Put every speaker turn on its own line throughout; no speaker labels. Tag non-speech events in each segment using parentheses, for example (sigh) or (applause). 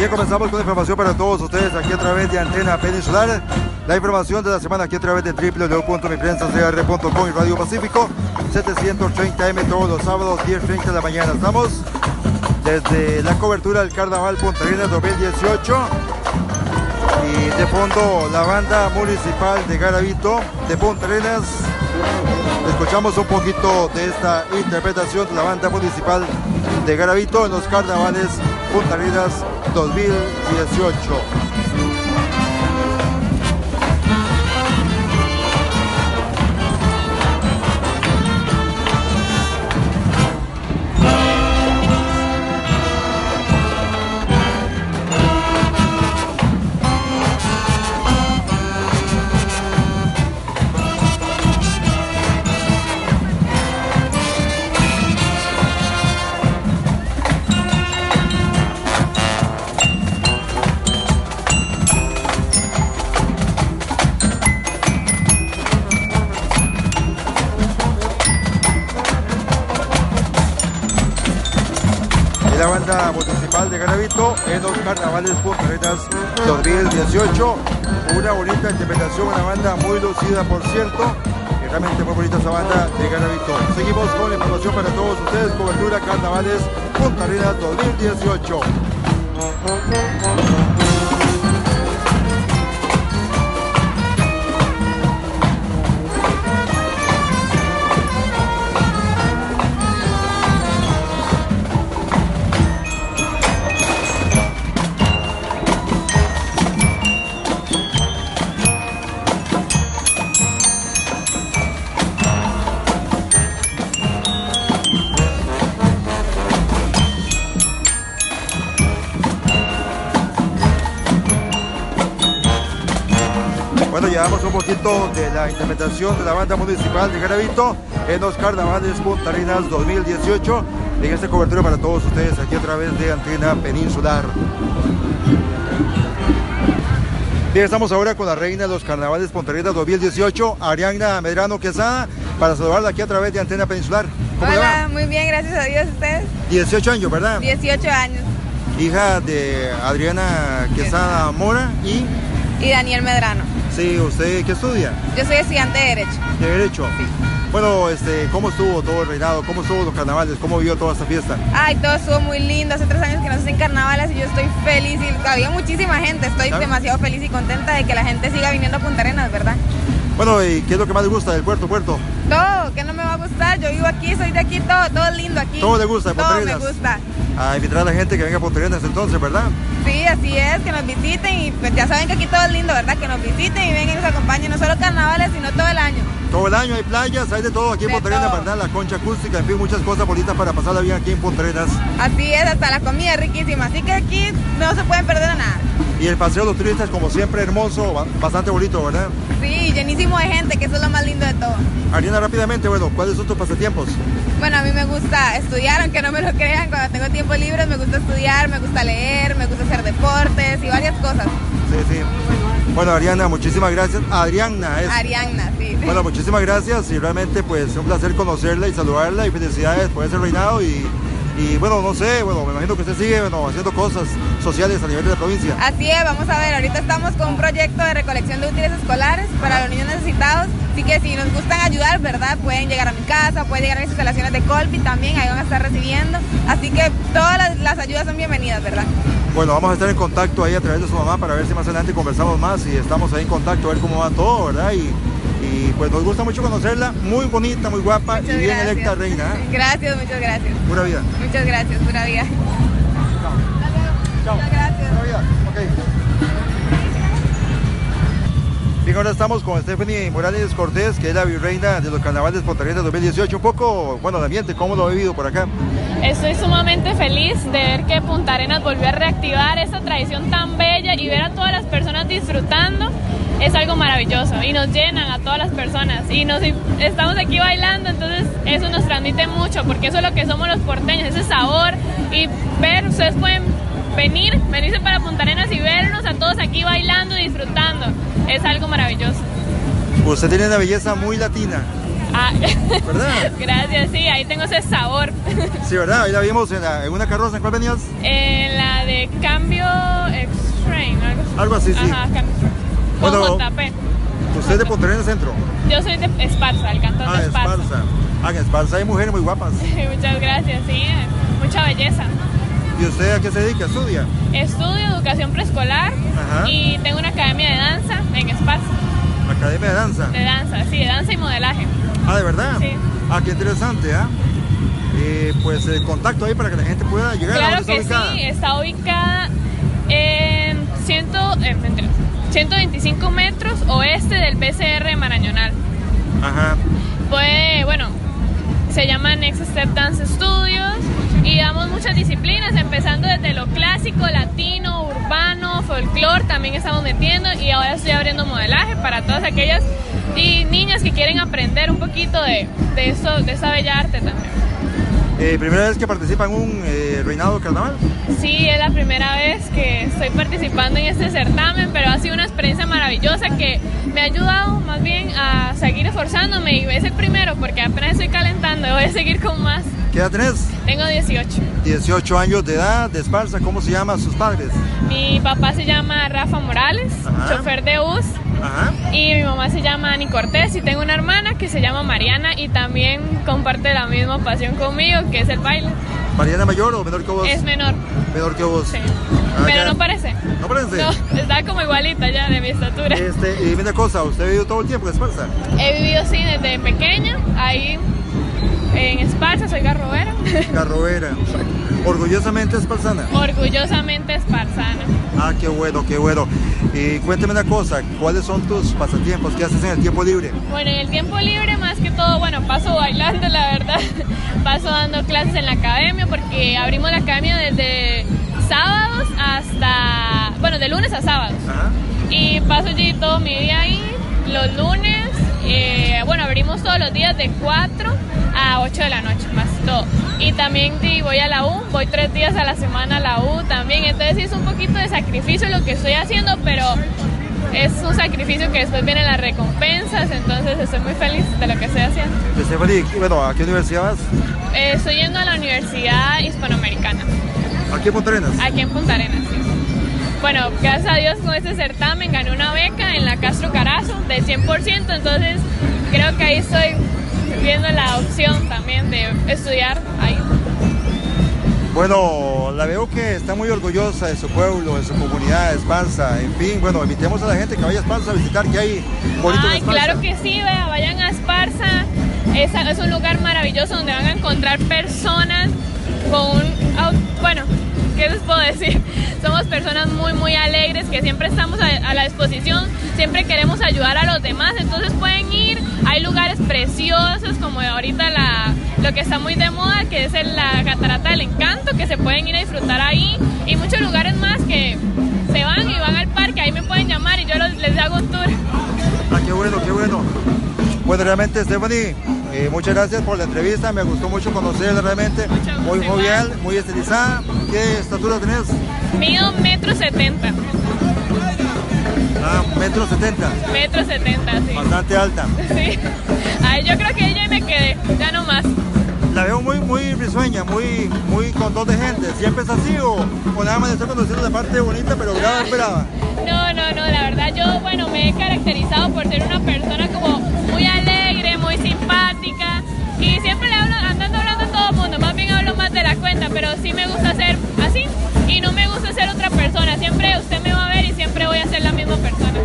Bien, comenzamos con información para todos ustedes aquí a través de Antena Peninsular. La información de la semana aquí a través de www.miprensacr.com y Radio Pacífico 730M todos los sábados 10.30 de la mañana. Estamos desde la cobertura del Carnaval Punta Arenas 2018 y de fondo la banda municipal de Garavito de Punta Arenas. Escuchamos un poquito de esta interpretación de la banda municipal de Garavito en los carnavales Punta Arenas 2018. 2018. Una bonita interpretación, una banda muy lucida por cierto. Y realmente muy bonita esa banda de Garavito. Seguimos con la información para todos ustedes, cobertura carnavales Punta 2018. Llevamos un poquito de la interpretación de la banda municipal de Garavito en los carnavales Punta 2018 en esta cobertura para todos ustedes aquí a través de Antena Peninsular. Bien, estamos ahora con la reina de los carnavales Punta 2018, Ariana Medrano Quesada, para saludarla aquí a través de Antena Peninsular.
¿Cómo Hola, muy bien, gracias a Dios, ¿ustedes?
18 años, ¿verdad?
18 años.
Hija de Adriana Quesada Mora y...
Y Daniel Medrano.
Sí, ¿usted qué estudia?
Yo soy estudiante de Derecho.
¿De Derecho? Sí. Bueno, este, ¿cómo estuvo todo el reinado? ¿Cómo estuvo los carnavales? ¿Cómo vivió toda esta fiesta?
Ay, todo estuvo muy lindo. Hace tres años que no se hacen carnavales y yo estoy feliz. Y había muchísima gente. Estoy demasiado feliz y contenta de que la gente siga viniendo a Punta Arenas, ¿verdad?
Bueno, ¿y qué es lo que más le gusta del puerto, puerto?
Todo, ¿qué no me va a gustar? Yo vivo aquí, soy de aquí, todo, todo es lindo aquí.
¿Todo le gusta
Todo me gusta.
A invitar a la gente que venga a Punta Arenas entonces, ¿verdad?
Sí, así es, que nos visiten y pues ya saben que aquí todo es lindo, ¿verdad? Que nos visiten y vengan y nos acompañen, no solo carnavales, sino todo el año.
Todo el año hay playas, hay de todo aquí en Punta Arenas, ¿verdad? La concha acústica, en fin, muchas cosas bonitas para pasarla bien aquí en Punta Arenas.
Así es, hasta la comida es riquísima, así que aquí no se pueden perder nada.
Y el paseo de los turistas, como siempre, hermoso, bastante bonito, ¿verdad?
Sí, llenísimo de gente, que eso es lo más lindo de todo.
Ariana, rápidamente, bueno, ¿cuáles son tus pasatiempos?
Bueno, a mí me gusta estudiar, aunque no me lo crean, cuando tengo tiempo libre me gusta estudiar, me gusta leer, me gusta hacer deportes y varias cosas.
Sí, sí. Bueno, Ariana, muchísimas gracias. Adriana es.
Ariana, sí.
Bueno, muchísimas gracias y realmente pues un placer conocerla y saludarla y felicidades por ese reinado y y bueno, no sé, bueno, me imagino que usted sigue bueno, haciendo cosas sociales a nivel de la provincia.
Así es, vamos a ver, ahorita estamos con un proyecto de recolección de útiles escolares para los niños necesitados, así que si nos gustan ayudar, ¿verdad? Pueden llegar a mi casa, pueden llegar a mis instalaciones de Colpi también, ahí van a estar recibiendo, así que todas las, las ayudas son bienvenidas, ¿verdad?
Bueno, vamos a estar en contacto ahí a través de su mamá para ver si más adelante conversamos más y estamos ahí en contacto a ver cómo va todo, ¿verdad? Y y pues nos gusta mucho conocerla, muy bonita, muy guapa y bien electa reina.
¿eh? (laughs) Gracias, muchas gracias.
Pura vida.
Muchas gracias, pura vida.
Chao.
Muchas gracias.
Pura vida. Okay. Bien, ahora estamos con Stephanie Morales Cortés, que es la virreina de los carnavales Pontarrientas 2018. Un poco, bueno, el ambiente, ¿cómo lo ha vivido por acá?
Estoy sumamente feliz de ver que Punta Arenas volvió a reactivar esa tradición tan bella y ver a todas las personas disfrutando es algo maravilloso y nos llenan a todas las personas y nos estamos aquí bailando, entonces eso nos transmite mucho porque eso es lo que somos los porteños, ese sabor y ver, ustedes pueden venir, venirse para Punta Arenas y vernos a todos aquí bailando y disfrutando, es algo maravilloso.
Usted tiene una belleza muy latina.
Ah, (laughs) ¿Verdad? Gracias, sí, ahí tengo ese sabor.
Sí, ¿verdad? Ahí la vimos en, una carroza, ¿en cuál venías?
En la de cambio
Algo así, sí.
Ajá, acá.
Bueno. ¿Usted es de Ponte Centro?
Yo soy de Esparza, del cantón
Ah,
de Esparza.
Esparza. Ah, en Esparza hay mujeres muy guapas. (laughs)
Muchas gracias, sí, mucha belleza.
¿Y usted a qué se dedica? ¿Estudia?
Estudio educación preescolar y tengo una academia de danza en Esparza.
Academia de Danza.
De danza, sí, de danza y modelaje.
Ah, ¿de verdad?
Sí.
Ah, qué interesante, ¿ah? Eh, pues el contacto ahí para que la gente pueda llegar a
Claro
donde
que
está ubicada.
sí, está ubicada en ciento, eh, 125 metros oeste del PCR de Marañonal.
Ajá.
Puede, bueno, se llama Next Step Dance Studios y damos muchas disciplinas, empezando desde lo clásico, latino, urbano, folclore, también estamos metiendo y ahora estoy abriendo modelaje para todas aquellas y niñas que quieren aprender un poquito de, de, eso, de esa bella arte también.
Eh, ¿Primera vez que participa en un eh, reinado carnaval?
Sí, es la primera vez que estoy participando en este certamen, pero ha sido una experiencia maravillosa que me ha ayudado más bien a seguir esforzándome y es el primero porque apenas estoy calentando, voy a seguir con más.
¿Qué edad tenés?
Tengo 18.
18 años de edad, de Esparza. ¿Cómo se llaman sus padres?
Mi papá se llama Rafa Morales,
Ajá.
chofer de bus,
Ajá.
y mi mamá se llama Ani Cortés y tengo una hermana que se llama Mariana y también comparte la misma pasión conmigo, que es el baile.
¿Mariana mayor o menor que vos?
Es menor,
Menor que vos.
sí.
Ah,
Pero
ya.
no parece.
¿No parece?
No, está como igualita ya de mi estatura.
Este, y dime una cosa, ¿usted ha vivido todo el tiempo en Esparza?
He vivido sí desde pequeña, ahí en Esparza, soy garrobera,
Carrovera. (laughs) Orgullosamente esparzana.
orgullosamente esparzana.
Ah, qué bueno, qué bueno. Y cuénteme una cosa, ¿cuáles son tus pasatiempos? ¿Qué haces en el tiempo libre?
Bueno, en el tiempo libre más que todo, bueno, paso bailando, la verdad. (laughs) Paso dando clases en la academia porque abrimos la academia desde sábados hasta, bueno, de lunes a sábados.
Ajá.
Y paso allí todo mi día ahí, los lunes, eh, bueno, abrimos todos los días de 4 a 8 de la noche, más todo. Y también voy a la U, voy tres días a la semana a la U también, entonces sí es un poquito de sacrificio lo que estoy haciendo, pero es un sacrificio que después vienen las recompensas, entonces estoy muy feliz de lo que estoy haciendo.
Stephanie, bueno, ¿a qué universidad vas?
Eh, estoy yendo a la Universidad Hispanoamericana,
Aquí en Punta Arenas.
aquí en Punta Arenas. sí. Bueno, gracias a Dios con este certamen gané una beca en la Castro Carazo del 100%, entonces creo que ahí estoy viendo la opción también de estudiar ahí.
Bueno, la veo que está muy orgullosa de su pueblo, de su comunidad, de Esparza. En fin, bueno, invitemos a la gente que vaya a Esparza a visitar, que hay bonito
Ay, claro que sí, vea, vayan a Esparza. Es, es un lugar maravilloso donde van a encontrar personas con un... Bueno, ¿qué les puedo decir? (laughs) Somos personas muy, muy alegres que siempre estamos a, la disposición, siempre queremos ayudar a los demás, entonces pueden ir. Hay lugares preciosos como ahorita la, lo que está muy de moda, que es el- la Catarata del Encanto, que se pueden ir a disfrutar ahí. Y muchos lugares más que se van y van al parque, ahí me pueden llamar y yo los- les hago un tour.
Ah, qué bueno, qué bueno. Bueno, realmente, Stephanie, eh, muchas gracias por la entrevista. Me gustó mucho conocerla realmente. Muy jovial, muy estilizada. ¿Qué estatura tenés?
Mido metro setenta.
Ah, metro setenta.
Metro setenta, sí.
Bastante alta. (laughs)
Sí. Ay, yo creo que ella me quedé, ya no más.
La veo muy, muy risueña, muy, muy con dos de gente. ¿Siempre es así o, o nada más está conociendo la parte bonita, pero brava, brava? (laughs)
No, no, no, la verdad yo, bueno, me he caracterizado por ser una persona como pero sí me gusta ser así y no me gusta ser otra persona, siempre usted me va a ver y siempre voy a ser la misma persona.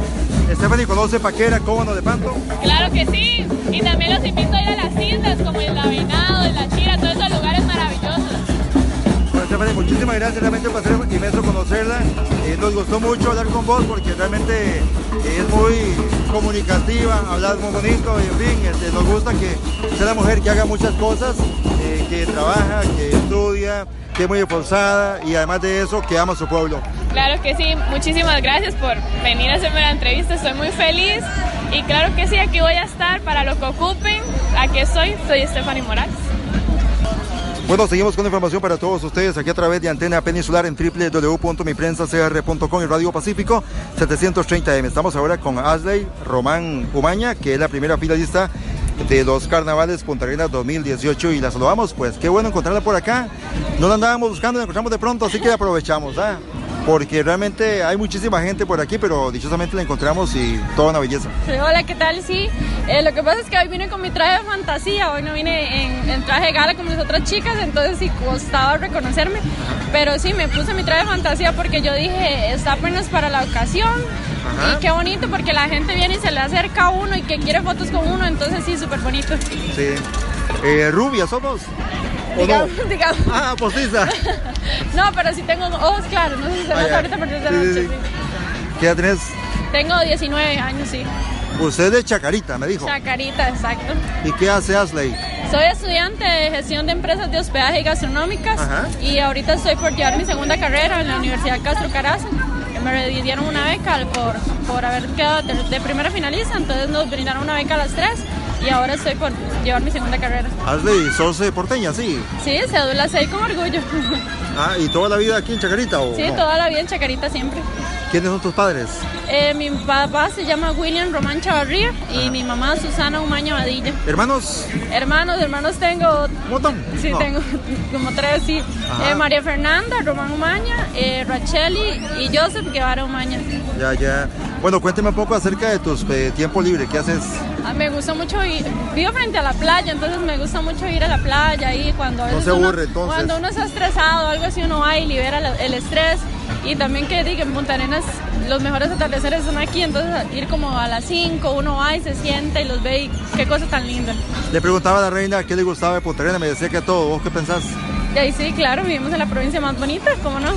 Stephanie conoce Paquera, Cóbano de Panto.
Claro que sí, y también los invito a ir a las islas como el Venado, La Chira, todos esos lugares maravillosos.
Bueno, Stephanie, muchísimas gracias, realmente un placer inmenso conocerla. Eh, nos gustó mucho hablar con vos porque realmente eh, es muy comunicativa, hablar muy bonito y en fin, este, nos gusta que sea una mujer que haga muchas cosas, eh, que trabaja, que estudia, que es muy esforzada y además de eso que ama su pueblo.
Claro que sí, muchísimas gracias por venir a hacerme la entrevista, estoy muy feliz y claro que sí, aquí voy a estar para lo que ocupen, aquí estoy, soy Stephanie Morales.
Bueno, seguimos con información para todos ustedes aquí a través de Antena Peninsular en www.miprensacr.com y Radio Pacífico 730M. Estamos ahora con Asley Román Umaña, que es la primera finalista de los Carnavales Punta Arenas 2018 y la saludamos, pues qué bueno encontrarla por acá. No la andábamos buscando, la encontramos de pronto, así que aprovechamos. ¿ah? Porque realmente hay muchísima gente por aquí, pero dichosamente la encontramos y toda una belleza.
hola, ¿qué tal? Sí, eh, lo que pasa es que hoy vine con mi traje de fantasía, hoy no vine en, en, traje de gala como las otras chicas, entonces sí costaba reconocerme, pero sí, me puse mi traje de fantasía porque yo dije, está apenas para la ocasión, y qué bonito porque la gente viene y se le acerca a uno y que quiere fotos con uno, entonces sí, súper bonito.
Sí. Eh, rubia somos.
Digamos, no? digamos. (laughs)
Ah, postiza. (laughs)
no, pero sí tengo ojos claros, no sé si se ah, ahorita de noche. Sí,
¿Qué edad tenés?
Tengo 19 años, sí.
Usted es de Chacarita, me dijo.
Chacarita, exacto.
¿Y qué hace Asley?
Soy estudiante de gestión de empresas de hospedaje y gastronómicas y ahorita estoy por llevar mi segunda carrera en la Universidad Castro Carazo me dieron una beca por, por haber quedado de, primera finalista, entonces nos brindaron una beca a las tres y ahora estoy por llevar mi segunda carrera.
Ashley, ¿sos porteña, sí?
Sí, cédula 6 con orgullo.
Ah, ¿y toda la vida aquí en Chacarita o
Sí, toda la vida en Chacarita siempre.
¿Quiénes son tus padres?
Eh, mi papá se llama William Román Chavarría y mi mamá Susana Umaña Vadilla.
¿Hermanos?
Hermanos, hermanos tengo...
¿Un montón?
Sí, tengo (laughs) como tres, sí. Eh, María Fernanda, Román Umaña, eh, Racheli y Joseph Guevara Umaña.
Ya, ya. Bueno, cuénteme un poco acerca de tus eh, tiempo libre, ¿qué haces?
Ah, me gusta mucho ir, vivo frente a la playa, entonces me gusta mucho ir a la playa y cuando...
No se aburre, entonces.
Cuando uno está estresado algo así, uno va y libera el estrés y también que diga en Punta Arenas los mejores atardeceres son aquí, entonces ir como a las 5, uno va y se siente y los ve y qué cosa tan linda.
Le preguntaba a la reina qué le gustaba de Punta Arenas, me decía que todo, ¿vos qué pensás?
Y ahí sí, claro, vivimos en la provincia más bonita, ¿cómo no?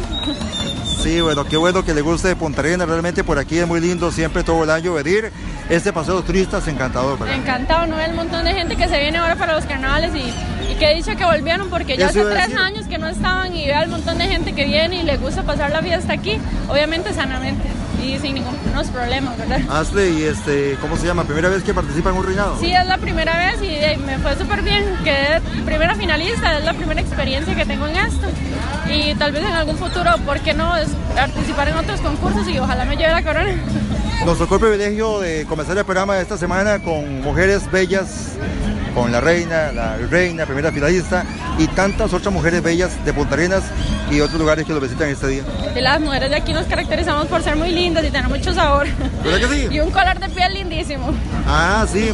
Sí, bueno, qué bueno que le guste de Punta Arenas, realmente por aquí es muy lindo siempre todo el año venir. Este paseo de turistas encantador, ¿verdad?
Encantado, ¿no? El montón de gente que se viene ahora para los carnavales y y qué dicho que volvieron porque ya hace tres años que no estaban y veo al montón de gente que viene y le gusta pasar la vida hasta aquí, obviamente sanamente y sin ningunos problemas, ¿verdad?
Ashley, y este, ¿cómo se llama? ¿Primera vez que participa en un reinado?
Sí, es la primera vez y me fue súper bien. Quedé primera finalista, es la primera experiencia que tengo en esto. Y tal vez en algún futuro, ¿por qué no? Es participar en otros concursos y ojalá me lleve la corona.
Nos tocó el privilegio de comenzar el programa de esta semana con mujeres bellas con la reina, la reina, primera finalista y tantas otras mujeres bellas de Punta Arenas y otros lugares que lo visitan este día.
De las mujeres de aquí nos caracterizamos por ser muy lindas y tener mucho sabor.
¿Verdad que sí? (laughs)
y un color de piel lindísimo.
Ah, sí.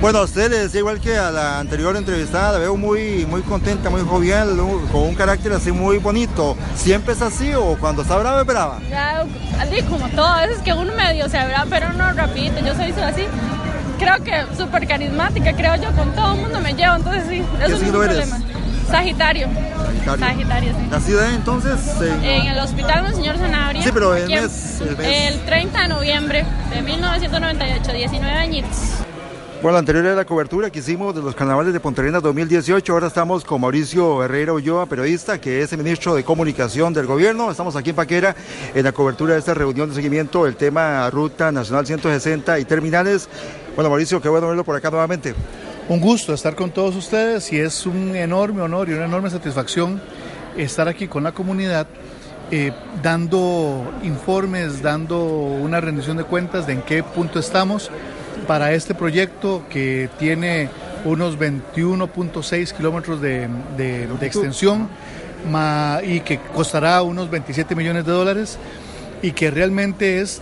Bueno, a usted le decía igual que a la anterior entrevistada, la veo muy, muy contenta, muy jovial, con un carácter así muy bonito. ¿Siempre es así o cuando está brava es brava?
Ya, como todo, a veces que uno medio se brava, pero no rapidito, yo soy así creo que súper carismática, creo yo, con todo el mundo me llevo, entonces sí, eso no es un problema. Sagitario.
Sagitario. Sagitario, sí. ¿Nacida entonces?
En... el Hospital Monseñor Sanabria.
Sí, pero el mes,
el mes. El 30 de noviembre de 1998, 19 añitos.
Bueno, la anterior era la cobertura que hicimos de los carnavales de Ponterenas 2018. Ahora estamos con Mauricio Herrera Ulloa, periodista, que es el ministro de Comunicación del gobierno. Estamos aquí en Paquera en la cobertura de esta reunión de seguimiento del tema Ruta Nacional 160 y terminales. Bueno, Mauricio, qué bueno verlo por acá nuevamente.
Un gusto estar con todos ustedes y es un enorme honor y una enorme satisfacción estar aquí con la comunidad eh, dando informes, dando una rendición de cuentas de en qué punto estamos para este proyecto que tiene unos 21.6 kilómetros de, extensión y que costará unos 27 millones de dólares y que realmente es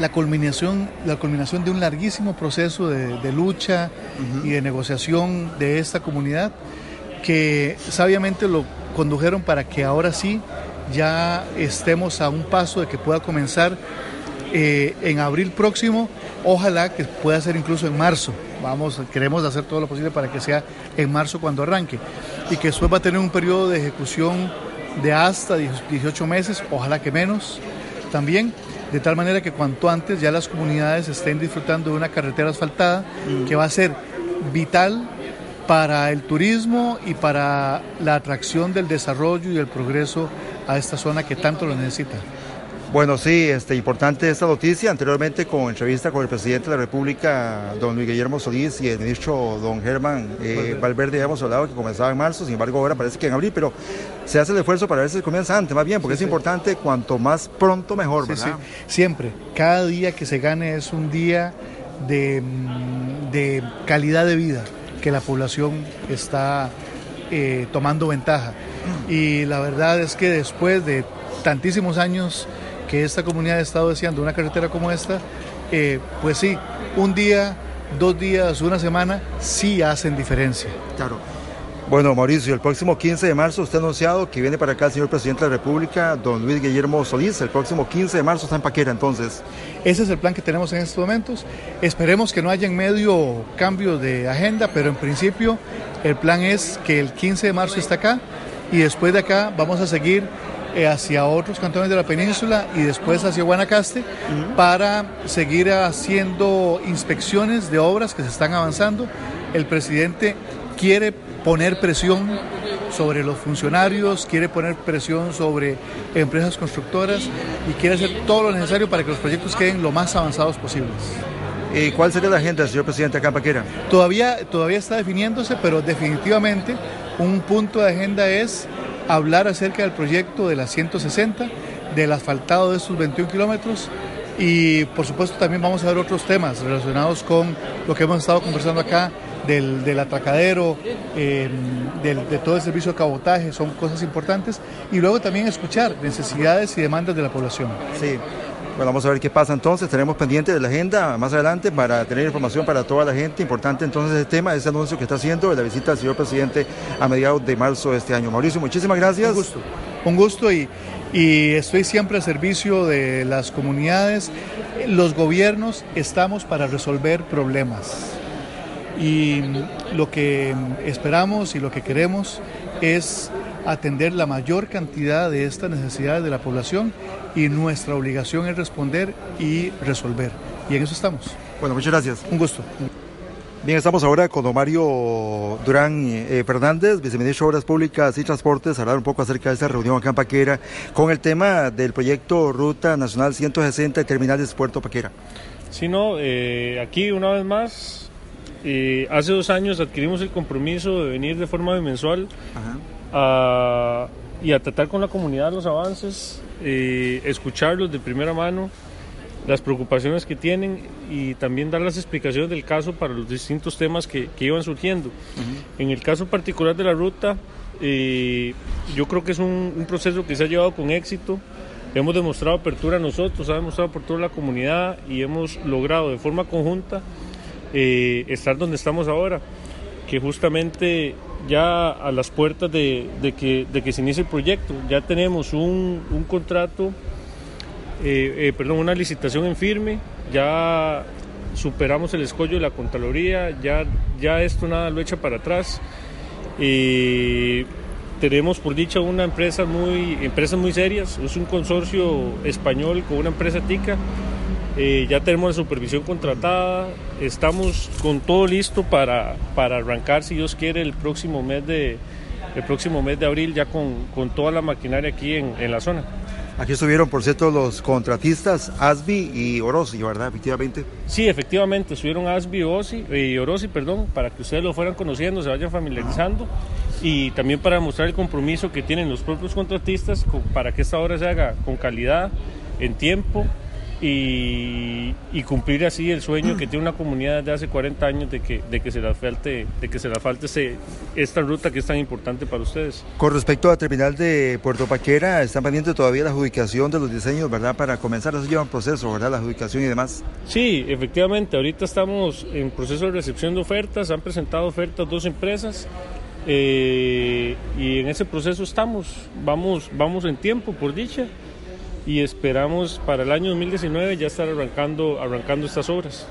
la culminación, la culminación de un larguísimo proceso de, lucha y de negociación de esta comunidad que sabiamente lo condujeron para que ahora sí ya estemos a un paso de que pueda comenzar eh, en abril próximo, ojalá que pueda ser incluso en marzo. Vamos, queremos hacer todo lo posible para que sea en marzo cuando arranque. Y que después va a tener un periodo de ejecución de hasta 18 meses, ojalá que menos también, de tal manera que cuanto antes ya las comunidades estén disfrutando de una carretera asfaltada mm. que va a ser vital para el turismo y para la atracción del desarrollo y el progreso a esta zona que tanto lo necesita.
Bueno, sí, este, importante esta noticia. Anteriormente con entrevista con el presidente de la República, don Luis Guillermo Solís, y el ministro don Germán eh, Valverde, habíamos hablado que comenzaba en marzo, sin embargo ahora parece que en abril, pero se hace el esfuerzo para ver si comienza antes, más bien, porque es importante cuanto más pronto mejor, ¿verdad?
Siempre, cada día que se gane es un día de, mm, de calidad de vida que la población está eh, tomando ventaja. Y la verdad es que después de tantísimos años que esta comunidad ha estado deseando una carretera como esta, eh, pues sí, un día, dos días, una semana, sí hacen diferencia.
Claro. Bueno, Mauricio, el próximo 15 de marzo usted ha anunciado que viene para acá el señor presidente de la República, don Luis Guillermo Solís. El próximo 15 de marzo está en Paquera, entonces.
Ese es el plan que tenemos en estos momentos. Esperemos que no haya en medio cambios de agenda, pero en principio el plan es que el 15 de marzo está acá y después de acá vamos a seguir hacia otros cantones de la península y después hacia Guanacaste para seguir haciendo inspecciones de obras que se están avanzando. El presidente quiere poner presión sobre los funcionarios, quiere poner presión sobre empresas constructoras y quiere hacer todo lo necesario para que los proyectos queden lo más avanzados posibles.
¿Y cuál sería la agenda, señor presidente, acá en Paquera?
Todavía, todavía está definiéndose, pero definitivamente un punto de agenda es hablar acerca del proyecto de la 160, del asfaltado de estos 21 kilómetros y por supuesto también vamos a ver otros temas relacionados con lo que hemos estado conversando acá del, del atracadero, eh, del, de todo el servicio de cabotaje, son cosas importantes. Y luego también escuchar necesidades y demandas de la población.
Sí. Bueno, vamos a ver qué pasa entonces. Tenemos pendiente de la agenda más adelante para tener información para toda la gente. Importante entonces el tema, ese anuncio que está haciendo de la visita del señor presidente a mediados de marzo de este año. Mauricio, muchísimas gracias.
Un gusto. Un gusto y, y estoy siempre a servicio de las comunidades. Los gobiernos estamos para resolver problemas. Y lo que esperamos y lo que queremos es atender la mayor cantidad de estas necesidades de la población y nuestra obligación es responder y resolver. Y en eso estamos.
Bueno, muchas gracias.
Un gusto.
Bien, estamos ahora con don Mario Durán eh, Fernández, viceministro de Obras Públicas y Transportes, a hablar un poco acerca de esta reunión acá en Paquera con el tema del proyecto Ruta Nacional 160 y Terminales Puerto Paquera.
Sí, no, eh, aquí una vez más, eh, hace dos años adquirimos el compromiso de venir de forma bimensual a, y a tratar con la comunidad los avances, eh, escucharlos de primera mano, las preocupaciones que tienen y también dar las explicaciones del caso para los distintos temas que, que iban surgiendo. En el caso particular de la ruta, eh, yo creo que es un, un, proceso que se ha llevado con éxito. Hemos demostrado apertura nosotros, ha demostrado apertura la comunidad y hemos logrado de forma conjunta eh, estar donde estamos ahora, que justamente ya a las puertas de, que, se inicie el proyecto, ya tenemos un, contrato eh, eh, perdón, una licitación en firme, ya superamos el escollo de la Contraloría, ya, ya esto nada lo echa para atrás. Y tenemos por dicha una empresa muy, empresas muy serias, es un consorcio español con una empresa tica. Eh, ya tenemos la supervisión contratada, estamos con todo listo para, para arrancar, si Dios quiere, el próximo mes de, el próximo mes de abril, ya con, con toda la maquinaria aquí en, en la zona.
Aquí estuvieron, por cierto, los contratistas Asbi y Orosi, ¿verdad? Efectivamente.
Sí, efectivamente, estuvieron Asbi Orosi, y Orosi, perdón, para que ustedes lo fueran conociendo, se vayan familiarizando y también para mostrar el compromiso que tienen los propios contratistas para que esta obra se haga con calidad, en tiempo y, y, cumplir así el sueño que tiene una comunidad de hace 40 años de que, de que se la falte, de que se la falte esta ruta que es tan importante para ustedes.
Con respecto a terminal de Puerto Paquera, están pendientes todavía la adjudicación de los diseños, ¿verdad? Para comenzar, eso lleva un proceso, ¿verdad? La adjudicación y demás.
Sí, efectivamente, ahorita estamos en proceso de recepción de ofertas, han presentado ofertas dos empresas. Eh, y en ese proceso estamos, vamos, vamos en tiempo, por dicha y esperamos para el año 2019 ya estar arrancando, arrancando estas obras.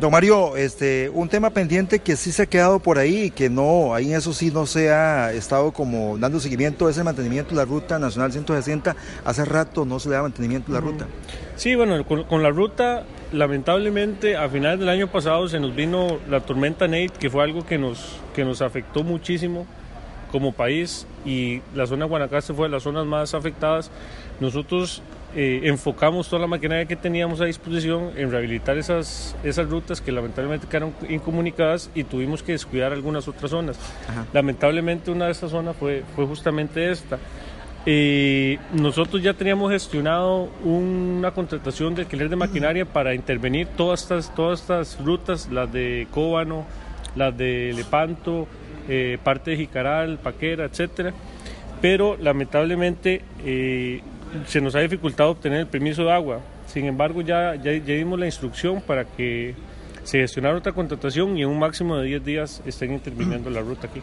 Don Mario, este, un tema pendiente que sí se ha quedado por ahí y que no, ahí en eso sí no se ha estado como dando seguimiento es el mantenimiento de la ruta nacional 160. Hace rato no se le da mantenimiento a la ruta.
Sí, bueno, con, con, la ruta, lamentablemente a finales del año pasado se nos vino la tormenta Nate, que fue algo que nos, que nos afectó muchísimo como país y la zona de Guanacaste fue de las zonas más afectadas. Nosotros eh, enfocamos toda la maquinaria que teníamos a disposición en rehabilitar esas, esas rutas que lamentablemente quedaron incomunicadas y tuvimos que descuidar algunas otras zonas. Ajá. Lamentablemente una de esas zonas fue, fue justamente esta. Eh, nosotros ya teníamos gestionado una contratación de alquiler de maquinaria para intervenir todas estas, todas estas rutas, las de Cóbano, las de Lepanto, eh, parte de Jicaral, Paquera, etcétera. Pero lamentablemente se nos ha dificultado obtener el permiso de agua. Sin embargo, ya, ya, dimos la instrucción para que se gestionara otra contratación y en un máximo de 10 días estén interviniendo la ruta aquí.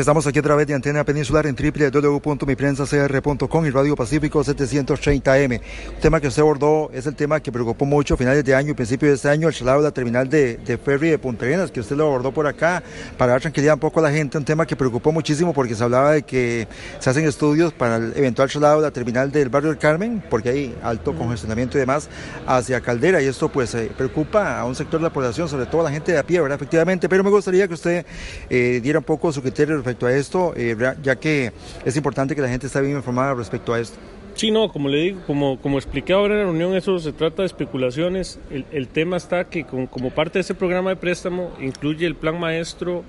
Estamos aquí a través de Antena Peninsular en www.miprensacr.com y Radio Pacífico 730M. Un tema que usted abordó es el tema que preocupó mucho a finales de año y principios de este año, el lado de la terminal de, de, ferry de Punta Arenas, que usted lo abordó por acá para dar tranquilidad un poco a la gente. Un tema que preocupó muchísimo porque se hablaba de que se hacen estudios para el eventual lado de la terminal del barrio del Carmen, porque hay alto congestionamiento y demás, hacia Caldera. Y esto pues eh, preocupa a un sector de la población, sobre todo a la gente de a pie, ¿verdad? Efectivamente. Pero me gustaría que usted eh, diera un poco su criterio respecto a esto, eh, ya que es importante que la gente esté bien informada respecto a esto.
Sí, no, como le digo, como, como expliqué ahora en la reunión, eso se trata de especulaciones. El, el tema está que como parte de ese programa de préstamo incluye el plan maestro,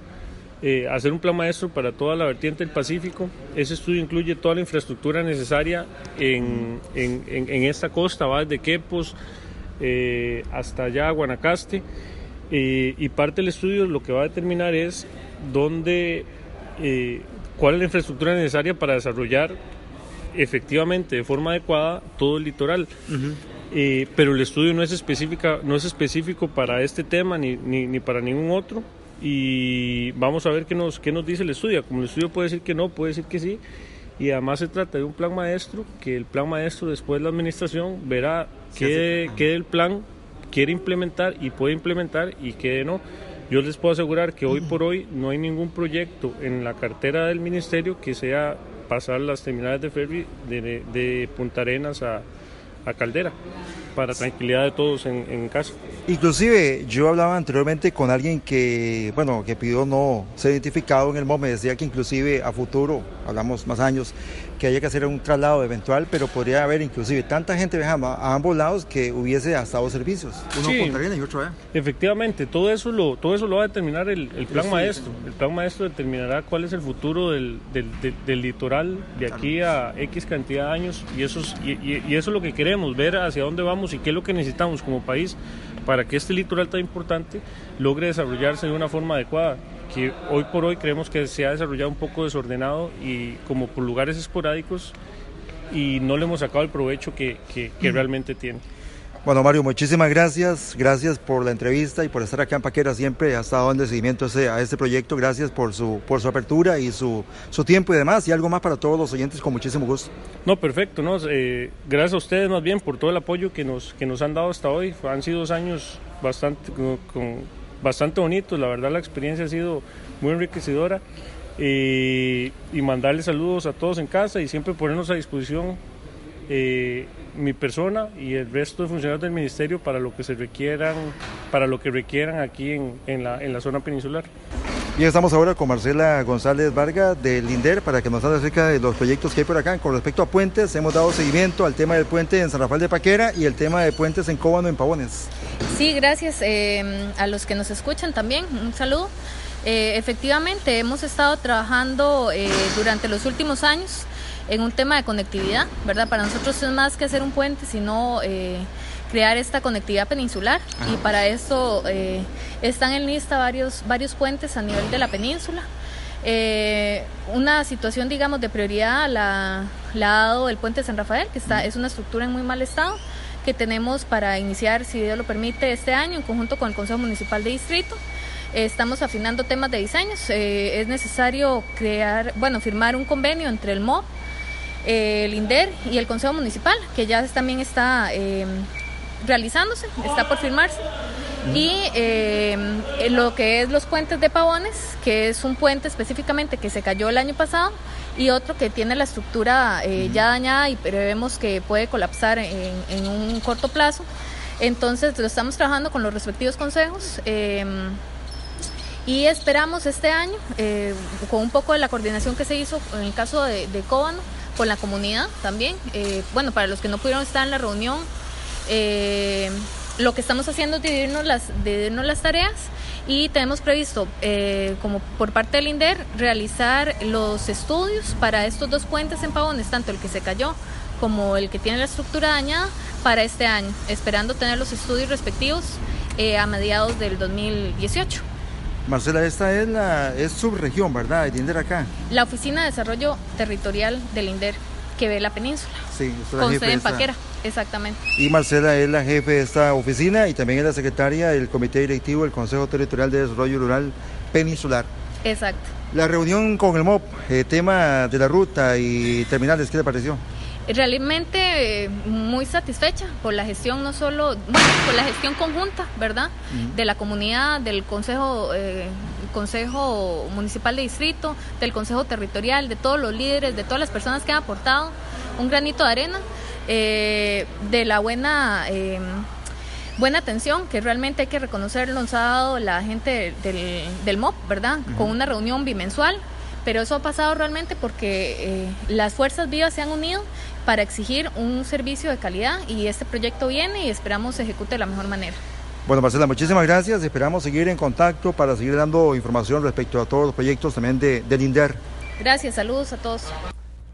eh, hacer un plan maestro para toda la vertiente del Pacífico. Ese estudio incluye toda la infraestructura necesaria en, en, en, esta costa, va desde Quepos eh, hasta allá Guanacaste. Eh, y parte del estudio lo que va a determinar es dónde eh, cuál es la infraestructura necesaria para desarrollar efectivamente de forma adecuada todo el litoral. Uh -huh. eh, pero el estudio no es, específica, no es específico para este tema ni, ni, ni, para ningún otro. Y vamos a ver qué nos, qué nos dice el estudio. Como el estudio puede decir que no, puede decir que sí. Y además se trata de un plan maestro, que el plan maestro después la administración verá qué, qué del plan quiere implementar y puede implementar y qué no. Yo les puedo asegurar que hoy por hoy no hay ningún proyecto en la cartera del ministerio que sea pasar las terminales de ferry de, Punta Arenas a, Caldera, para tranquilidad de todos en, en, casa.
Inclusive yo hablaba anteriormente con alguien que, bueno, que pidió no ser identificado en el MOM, me decía que inclusive a futuro, hablamos más años, que haya que hacer un traslado eventual, pero podría haber inclusive tanta gente viajando a ambos lados que hubiese hasta dos servicios, uno
sí,
Punta y otro allá.
Efectivamente, todo eso lo, todo eso lo va a determinar el, el plan sí, maestro. Sí. El plan maestro determinará cuál es el futuro del, del, del, del litoral de aquí a X cantidad de años y eso, es, y, y, y eso es lo que queremos, ver hacia dónde vamos y qué es lo que necesitamos como país para que este litoral tan importante logre desarrollarse de una forma adecuada que hoy por hoy creemos que se ha desarrollado un poco desordenado y como por lugares esporádicos y no le hemos sacado el provecho que, que, que realmente tiene.
Bueno, Mario, muchísimas gracias. Gracias por la entrevista y por estar acá en Paquera. Siempre ha estado dando seguimiento a, este proyecto. Gracias por su, por su apertura y su, su tiempo y demás. Y algo más para todos los oyentes con muchísimo gusto.
No, perfecto. No, eh, gracias a ustedes más bien por todo el apoyo que nos, que nos han dado hasta hoy. Han sido dos años bastante, bastante bonitos. La verdad, la experiencia ha sido muy enriquecedora. Eh, y mandarles saludos a todos en casa y siempre ponernos a disposición eh, mi persona y el resto de funcionarios del ministerio para lo que se requieran, para lo que requieran aquí en, en, la, en la zona peninsular.
Y estamos ahora con Marcela González Vargas del INDER para que nos hable acerca de los proyectos que hay por acá. Con respecto a puentes, hemos dado seguimiento al tema del puente en San Rafael de Paquera y el tema de puentes en Cóbano en Pavones.
Sí, gracias eh, a los que nos escuchan también. Un saludo. Eh, efectivamente, hemos estado trabajando eh, durante los últimos años en un tema de conectividad, ¿verdad? Para nosotros es más que hacer un puente, sino eh, crear esta conectividad peninsular Ajá. y para eso eh, están en lista varios, varios puentes a nivel de la península. Eh, una situación, digamos, de prioridad la, la, ha dado el puente San Rafael, que está, es una estructura en muy mal estado, que tenemos para iniciar, si Dios lo permite, este año en conjunto con el Consejo Municipal de Distrito. Estamos afinando temas de diseños. Eh, es necesario crear, bueno, firmar un convenio entre el MOB eh, el INDER y el Consejo Municipal, que ya también está eh, realizándose, está por firmarse. Y eh, lo que es los puentes de Pavones, que es un puente específicamente que se cayó el año pasado y otro que tiene la estructura eh, ya dañada y prevemos que puede colapsar en, en, un corto plazo. Entonces lo estamos trabajando con los respectivos consejos. Eh, y esperamos este año, eh, con un poco de la coordinación que se hizo en el caso de, de Cóbano, con la comunidad también. Eh, bueno, para los que no pudieron estar en la reunión, eh, lo que estamos haciendo es dividirnos las, dividirnos las tareas y tenemos previsto, eh, como por parte del INDER, realizar los estudios para estos dos puentes en Pavones, tanto el que se cayó como el que tiene la estructura dañada, para este año, esperando tener los estudios respectivos eh, a mediados del 2018.
Marcela, esta es la es subregión, ¿verdad? El INDER acá.
La Oficina de Desarrollo Territorial del INDER. que ve la península.
Sí, es la
Con sede
de
en Paquera, exactamente.
Y Marcela es la jefe de esta oficina y también es la secretaria del Comité Directivo del Consejo Territorial de Desarrollo Rural Peninsular.
Exacto.
La reunión con el MOP, eh, tema de la ruta y terminales, ¿qué le pareció?
Realmente eh, muy satisfecha por la gestión, no solo, bueno, por la gestión conjunta, ¿verdad? De la comunidad, del Consejo, eh, Consejo Municipal de Distrito, del Consejo Territorial, de todos los líderes, de todas las personas que han aportado un granito de arena, eh, de la buena... eh, buena atención que realmente hay que reconocer nos ha dado la gente del, del MOP, ¿verdad? Con una reunión bimensual, pero eso ha pasado realmente porque eh, las fuerzas vivas se han unido para exigir un servicio de calidad y este proyecto viene y esperamos se ejecute de la mejor manera.
Bueno, Marcela, muchísimas gracias. Esperamos seguir en contacto para seguir dando información respecto a todos los proyectos también de, del INDER.
Gracias, saludos a todos.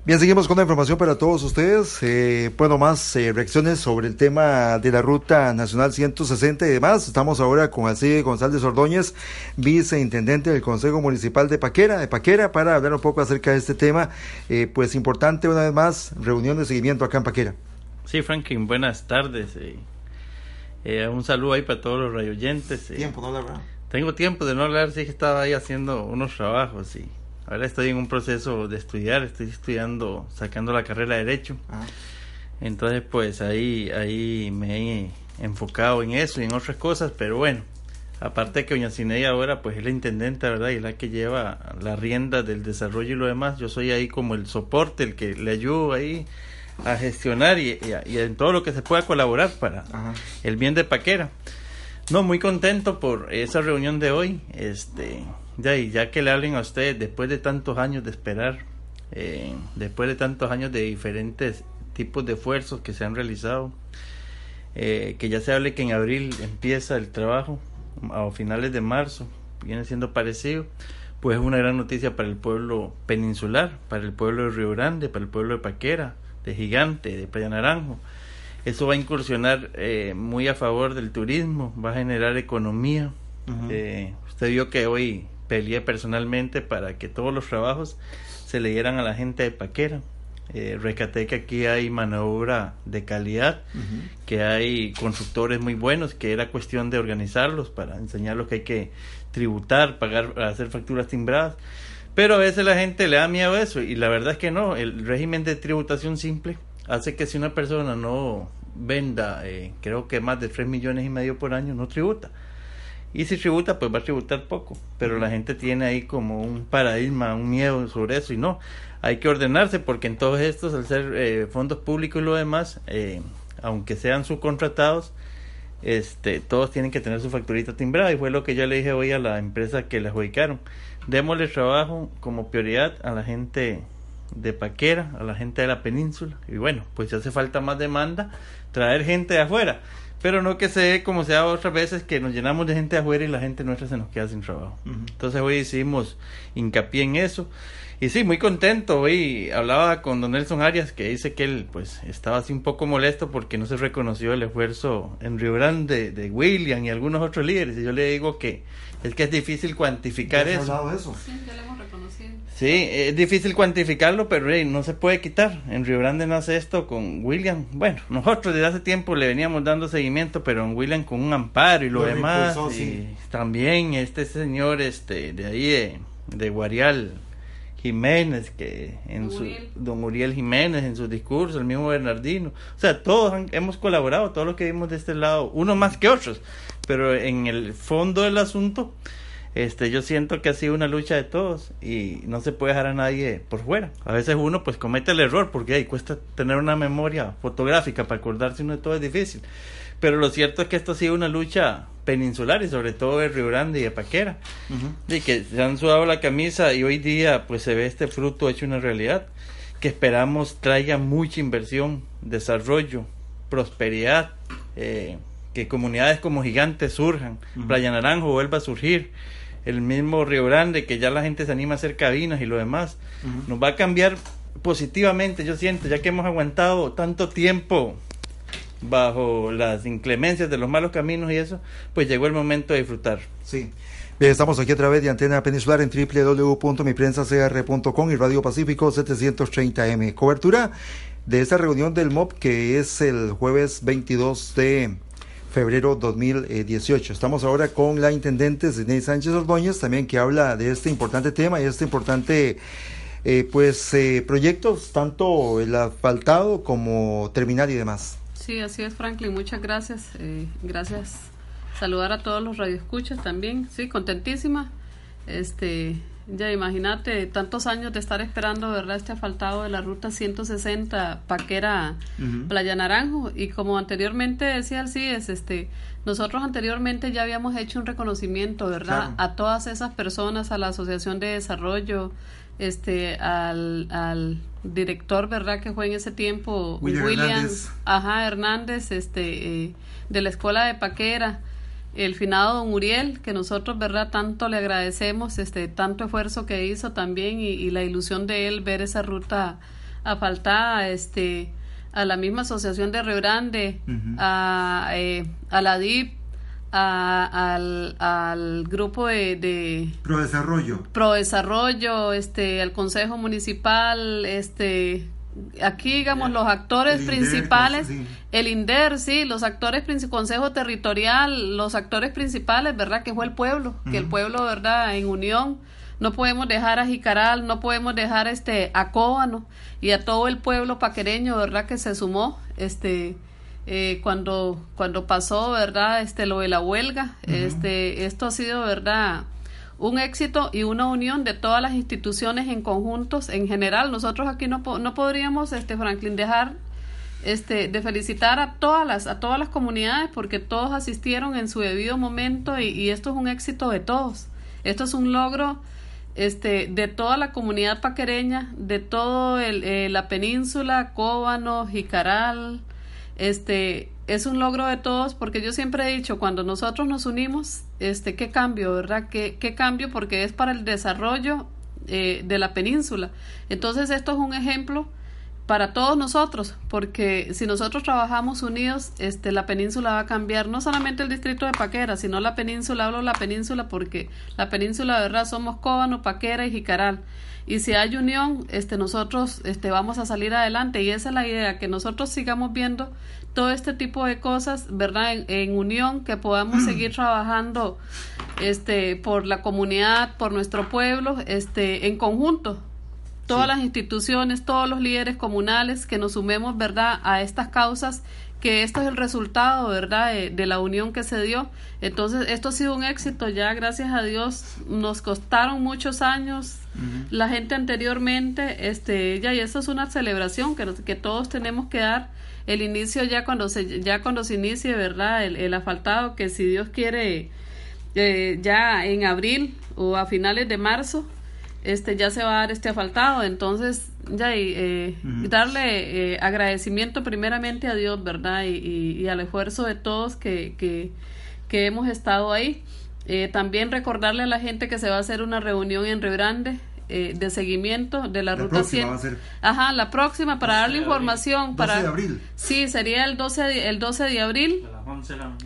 Bien, seguimos con la información para todos ustedes. Eh, bueno, más eh, reacciones sobre el tema de la Ruta Nacional 160 y demás. Estamos ahora con Alcide González Ordóñez, viceintendente del Consejo Municipal de Paquera, de Paquera, para hablar un poco acerca de este tema. Eh, pues importante, una vez más, reunión de seguimiento acá en Paquera.
Sí, Franklin, buenas tardes. eh. Eh, un saludo ahí para todos los radioyentes. eh.
no hablar,
Tengo tiempo de no hablar, sí que estaba ahí haciendo unos trabajos y ahora estoy en un proceso de estudiar, estoy estudiando, sacando la carrera de Derecho. Entonces, pues ahí, ahí me he enfocado en eso y en otras cosas, pero bueno, aparte que doña Ciney ahora pues es la intendente, ¿verdad? Y es la que lleva la rienda del desarrollo y lo demás, yo soy ahí como el soporte, el que le ayudo ahí a gestionar y, y a- y en todo lo que se pueda colaborar para el bien de Paquera. No, muy contento por esa reunión de hoy. Este, ya, y ya que le hablen a usted después de tantos años de esperar, eh, después de tantos años de diferentes tipos de esfuerzos que se han realizado, eh, que ya se hable que en abril empieza el trabajo, a finales de marzo, viene siendo parecido, pues es una gran noticia para el pueblo peninsular, para el pueblo de Río Grande, para el pueblo de Paquera, de Gigante, de Playa Naranjo. Eso va a incursionar eh, muy a favor del turismo, va a generar economía. Eh, usted vio que hoy peleé personalmente para que todos los trabajos se le dieran a la gente de Paquera. Eh, rescaté que aquí hay mano de obra de calidad, que hay constructores muy buenos, que era cuestión de organizarlos para enseñarlos que hay que tributar, pagar, hacer facturas timbradas. Pero a veces la gente le da miedo a eso y la verdad es que no. El régimen de tributación simple hace que si una persona no venda, eh, creo que más de 3 millones y medio por año, no tributa. Y si tributa, pues va a tributar poco. Pero la gente tiene ahí como un paradigma, un miedo sobre eso. Y no, hay que ordenarse porque en todos estos, al ser eh, fondos públicos y lo demás, eh, aunque sean subcontratados, este, todos tienen que tener su facturita timbrada. Y fue lo que yo le dije hoy a la empresa que la adjudicaron. Démosle trabajo como prioridad a la gente de Paquera, a la gente de la península. Y bueno, pues si hace falta más demanda, traer gente de afuera. Pero no que se dé como se da otras veces que nos llenamos de gente afuera y la gente nuestra se nos queda sin trabajo. Entonces hoy hicimos hincapié en eso. Y sí, muy contento. Hoy hablaba con don Nelson Arias que dice que él pues estaba así un poco molesto porque no se reconoció el esfuerzo en Río Grande de William y algunos otros líderes. Y yo le digo que es que es difícil cuantificar
¿Ya has
eso.
hablado de eso?
Sí, es difícil cuantificarlo, pero hey, no se puede quitar. En Río Grande nace esto con William. Bueno, nosotros desde hace tiempo le veníamos dando seguimiento, pero en William con un amparo y lo,
Lo
demás.
impulsó,
y
sí.
también este señor este de ahí de, de Guarial Jiménez, que en su, don Uriel Jiménez en sus discursos, el mismo Bernardino. O sea, todos han- hemos colaborado, todos los que vimos de este lado, unos más que otros, pero en el fondo del asunto este yo siento que ha sido una lucha de todos y no se puede dejar a nadie por fuera. A veces uno pues comete el error porque ahí cuesta tener una memoria fotográfica para acordarse uno de todo es difícil pero lo cierto es que esto ha sido una lucha peninsular y sobre todo de Río Grande y de Paquera. Y que se han sudado la camisa y hoy día pues se ve este fruto hecho una realidad que esperamos traiga mucha inversión desarrollo prosperidad eh, que comunidades como Gigantes surjan, Playa Naranjo vuelva a surgir, el mismo Río Grande, que ya la gente se anima a hacer cabinas y lo demás, nos va a cambiar positivamente, yo siento, ya que hemos aguantado tanto tiempo bajo las inclemencias de los malos caminos y eso, pues llegó el momento de disfrutar.
Sí. estamos aquí a través de Antena Peninsular en www.miprensacr.com y Radio Pacífico 730M. Cobertura de esta reunión del MOP que es el jueves 22 de febrero 2018. Estamos ahora con la intendente Zinei Sánchez Ordóñez, también que habla de este importante tema y este importante eh, pues eh, proyectos, tanto el asfaltado como terminar y demás.
Sí, así es, Franklin. Muchas gracias. Eh, gracias saludar a todos los radioescuchas también, sí, contentísima. Este, ya imagínate tantos años de estar esperando, ¿verdad? Este asfaltado de la ruta 160 Paquera Playa Naranjo y como anteriormente decía el CIES, este, nosotros anteriormente ya habíamos hecho un reconocimiento, ¿verdad? A todas esas personas, a la Asociación de Desarrollo, este, al, al director, ¿verdad? Que fue en ese tiempo William, Hernández. Ajá, Hernández, este, eh, de la escuela de Paquera el finado don Uriel, que nosotros, ¿verdad?, tanto le agradecemos, este, tanto esfuerzo que hizo también y, la ilusión de él ver esa ruta asfaltada, este, a la misma asociación de Río Grande, a, eh, a la DIP, a, al, al, grupo de, de
Pro Desarrollo,
Pro Desarrollo, este, al Consejo Municipal, este, aquí digamos los actores principales el INDER sí los actores consejo territorial los actores principales verdad que fue el pueblo que el pueblo verdad en unión. No podemos dejar a Jicaral no podemos dejar este a Cóbano y a todo el pueblo paquereño verdad que se sumó este eh, cuando cuando pasó verdad este lo de la huelga este esto ha sido verdad un éxito y una unión de todas las instituciones en conjuntos en general. Nosotros aquí no, no podríamos, este, Franklin, dejar este, de felicitar a todas las, a todas las comunidades porque todos asistieron en su debido momento y, esto es un éxito de todos. Esto es un logro este, de toda la comunidad paquereña, de todo el, eh, la península, Cóbano, Jicaral, este, es un logro de todos porque yo siempre he dicho, cuando nosotros nos unimos, este, qué cambio, ¿verdad? ¿Qué, qué cambio? Porque es para el desarrollo eh, de la península. Entonces esto es un ejemplo para todos nosotros, porque si nosotros trabajamos unidos, este, la península va a cambiar, no solamente el distrito de Paquera, sino la península, hablo la península porque la península verdad somos Cóbano, Paquera y Jicaral. Y si hay unión, este, nosotros este, vamos a salir adelante y esa es la idea, que nosotros sigamos viendo todo este tipo de cosas, ¿verdad? En, unión, que podamos seguir trabajando este, por la comunidad, por nuestro pueblo, este, en conjunto. Todas las instituciones, todos los líderes comunales, que nos sumemos, ¿verdad?, a estas causas que esto es el resultado, ¿verdad?, de, la unión que se dio. Entonces, esto ha sido un éxito, ya gracias a Dios, nos costaron muchos años, la gente anteriormente, este, ya, y eso es una celebración que, que todos tenemos que dar el inicio ya cuando se, ya cuando se inicie, ¿verdad? El, el asfaltado, que si Dios quiere, eh, ya en abril o a finales de marzo, este ya se va a dar este asfaltado. Entonces, ya y, eh, darle eh, agradecimiento primeramente a Dios, ¿verdad? Y, y, al esfuerzo de todos que, que, que hemos estado ahí. también recordarle a la gente que se va a hacer una reunión en Rio Grande eh, de seguimiento de la, ruta 100. Ajá, la próxima para darle información. para
12 de abril.
Sí, sería el 12 de, el 12 de abril.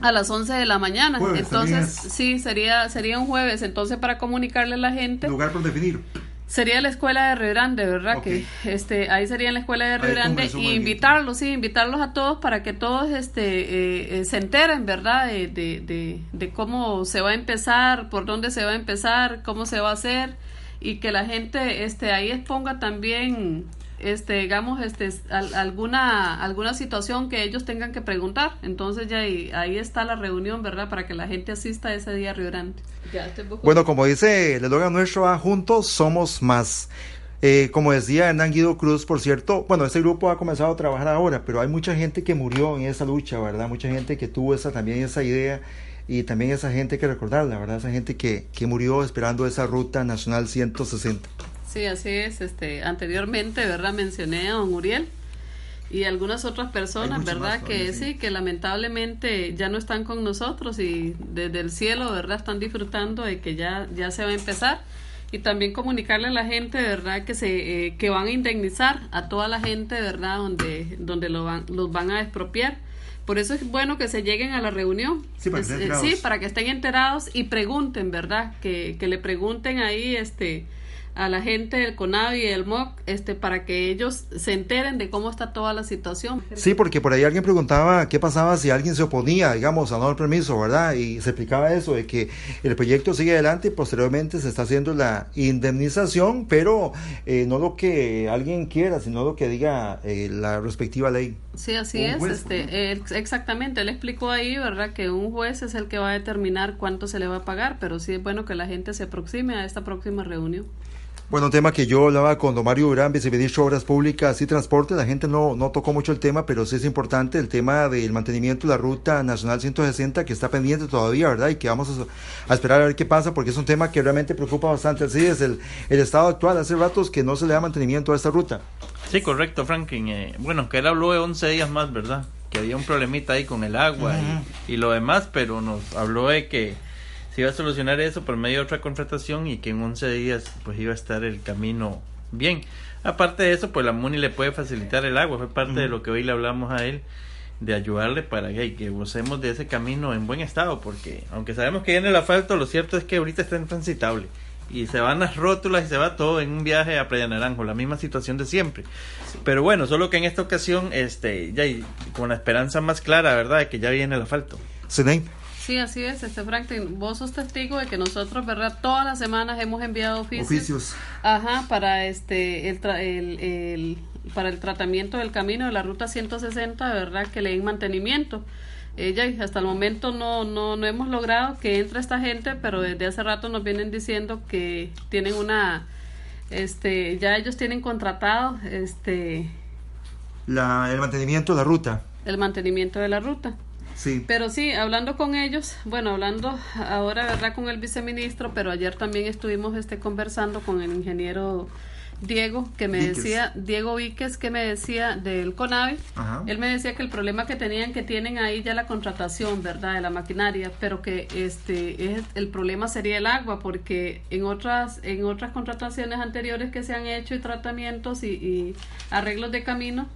A las 11 de la mañana. entonces, sí, sería, sería un jueves. Entonces, para comunicarle a la gente.
Lugar por definir.
Sería la escuela de Río Grande, ¿verdad? Que este ahí sería en la escuela de Río Grande y invitarlos, sí, invitarlos a todos para que todos este eh, eh, se enteren, ¿verdad? De, de, de, de, cómo se va a empezar, por dónde se va a empezar, cómo se va a hacer y que la gente este ahí exponga también este digamos este alguna alguna situación que ellos tengan que preguntar. Entonces ya ahí, ahí, está la reunión verdad para que la gente asista ese día a Río Grande.
Bueno como dice el eslogan nuestro ah, juntos somos más eh, como decía Hernán Guido Cruz, por cierto, bueno, este grupo ha comenzado a trabajar ahora, pero hay mucha gente que murió en esa lucha, ¿verdad? Mucha gente que tuvo esa también esa idea y también esa gente que recordarla, ¿verdad? Esa gente que, que murió esperando esa ruta nacional 160.
Sí, así es. Este, anteriormente, ¿verdad? Mencioné a don Uriel y algunas otras personas, ¿verdad? que sí. que lamentablemente ya no están con nosotros y desde el cielo, ¿verdad? Están disfrutando de que ya, ya se va a empezar. Y también comunicarle a la gente, ¿verdad? Que, se, eh, que van a indemnizar a toda la gente, ¿verdad? Donde, donde lo van, los van a expropiar Por eso es bueno que se lleguen a la reunión.
Sí, para que estén
Es- eh,
enterados.
sí, para que estén enterados y pregunten, ¿verdad? Que, que le pregunten ahí este a la gente del CONAVI y del MOC este para que ellos se enteren de cómo está toda la situación.
Sí, porque por ahí alguien preguntaba qué pasaba si alguien se oponía, digamos, a no dar permiso, ¿verdad? Y se explicaba eso, de que el proyecto sigue adelante y posteriormente se está haciendo la indemnización, pero eh, no lo que alguien quiera, sino lo que diga eh, la respectiva ley.
Sí, así es.
juez,
este, exactamente, él explicó ahí, ¿verdad? Que un juez es el que va a determinar cuánto se le va a pagar, pero sí es bueno que la gente se aproxime a esta próxima reunión.
Bueno, un tema que yo hablaba con don Mario Durán, viceministro de Obras Públicas y Transporte, la gente no, no tocó mucho el tema, pero sí es importante el tema del mantenimiento de la Ruta Nacional 160, que está pendiente todavía, ¿verdad? Y que vamos a, a esperar a ver qué pasa, porque es un tema que realmente preocupa bastante. Así es el, el estado actual, hace ratos que no se le da mantenimiento a esta ruta.
Sí, correcto, Franklin. Eh, bueno, que él habló de 11 días más, ¿verdad? Que había un problemita ahí con el agua y, y lo demás, pero nos habló de que se iba a solucionar eso por medio de otra contratación y que en 11 días pues iba a estar el camino bien. Aparte de eso, pues la MUNI le puede facilitar el agua, fue parte de lo que hoy le hablamos a él, de ayudarle para que, que gocemos de ese camino en buen estado, porque aunque sabemos que viene el asfalto, lo cierto es que ahorita está intransitable y se van las rótulas y se va todo en un viaje a Playa Naranjo, la misma situación de siempre. Pero bueno, solo que en esta ocasión, este, ya con la esperanza más clara, ¿verdad?, de que ya viene el asfalto.
Seney.
Sí, así es, este Franklin. Vos sos testigo de que nosotros, ¿verdad? Todas las semanas hemos enviado oficios.
Oficios.
Ajá, para este el, tra- el, el- para el tratamiento del camino de la ruta 160, ¿verdad? Que le den mantenimiento. Ella hasta el momento no, no, no hemos logrado que entre esta gente, pero desde hace rato nos vienen diciendo que tienen una, este, ya ellos tienen contratado, este,
La, el mantenimiento de la ruta.
el mantenimiento de la ruta.
Sí.
Pero sí, hablando con ellos, bueno, hablando ahora, ¿verdad? Con el viceministro, pero ayer también estuvimos este, conversando con el ingeniero Diego, que me
Víquez.
decía, Diego Víquez, que me decía del CONAVE,
Ajá.
él me decía que el problema que tenían, que tienen ahí ya la contratación, ¿verdad? De la maquinaria, pero que este es, el problema sería el agua, porque en otras, en otras contrataciones anteriores que se han hecho y tratamientos y, y arreglos de camino,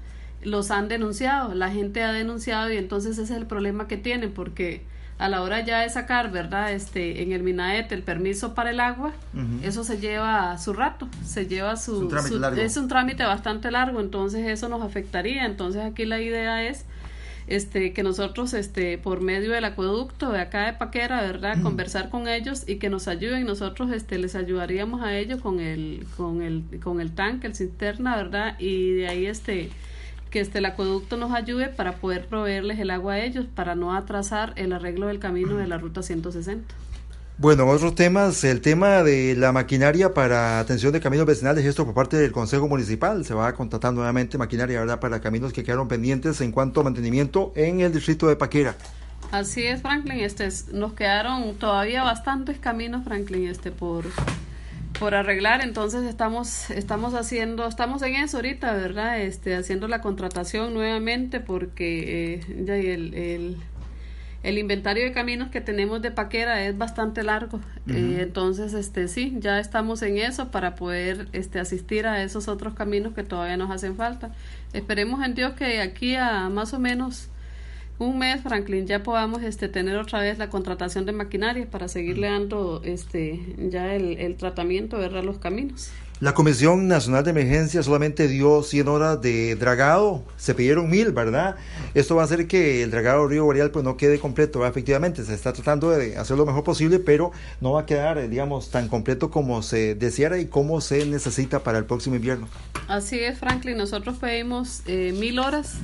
los han denunciado, la gente ha denunciado y entonces ese es el problema que tienen, porque a la hora ya de sacar, ¿verdad? Este, en el MINAET el permiso para el agua, eso se lleva su rato, se lleva su,
Es un trámite
su-
largo.
es un trámite bastante largo, entonces eso nos afectaría. Entonces aquí la idea es este que nosotros este por medio del acueducto de acá de Paquera, ¿verdad? Conversar con ellos y que nos ayuden, nosotros este les ayudaríamos a ellos con el con el con el tanque, el cisterna, ¿verdad? Y de ahí este que este el acueducto nos ayude para poder proveerles el agua a ellos para no atrasar el arreglo del camino de la ruta 160.
Bueno, otros temas, el tema de la maquinaria para atención de caminos vecinales, esto por parte del Consejo Municipal, se va a contratar nuevamente maquinaria, ¿verdad?, para caminos que quedaron pendientes en cuanto a mantenimiento en el distrito de Paquera.
Así es, Franklin. Este, es- nos quedaron todavía bastantes caminos, Franklin, este, por, por arreglar. Entonces estamos, estamos haciendo, estamos en eso ahorita, ¿verdad? Este, haciendo la contratación nuevamente porque eh, ya el, el, el inventario de caminos que tenemos de Paquera es bastante largo. Eh, entonces, este, sí, ya estamos en eso para poder, este, asistir a esos otros caminos que todavía nos hacen falta. Esperemos en Dios que aquí a más o menos un mes, Franklin, ya podamos este, tener otra vez la contratación de maquinaria para seguirle dando este, ya el, el tratamiento a los caminos.
La Comisión Nacional de Emergencia solamente dio 100 horas de dragado, se pidieron mil, ¿verdad? Esto va a hacer que el dragado Río Boreal pues no quede completo, ¿verdad? efectivamente, se está tratando de hacer lo mejor posible, pero no va a quedar, eh, digamos, tan completo como se deseara y como se necesita para el próximo invierno.
Así es, Franklin, nosotros pedimos eh, mil horas,